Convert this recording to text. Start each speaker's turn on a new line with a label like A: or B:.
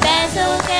A: Basil